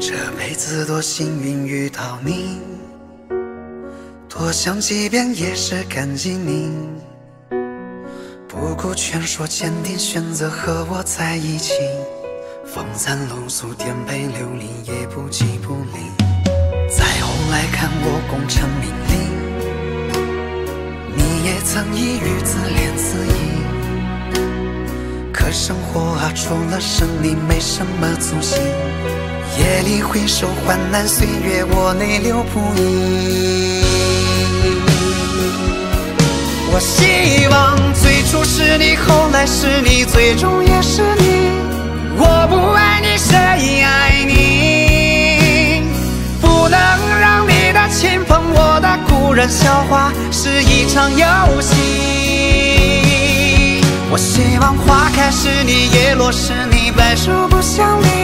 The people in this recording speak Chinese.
这辈子多幸运遇到你，多想几遍也是感激你。不顾劝说，坚定选择和我在一起。风餐露宿，颠沛流离，也不弃不离。再后来看我功成名利，你也曾一语自怜自艾。可生活啊，除了胜利，没什么足心。夜里回首，患难岁月，我泪流不已。我希望最初是你，后来是你，最终也是你。我不爱你，谁爱你？不能让你的亲朋，我的故人，笑话是一场游戏。我希望花开是你，叶落是你，白首不相离。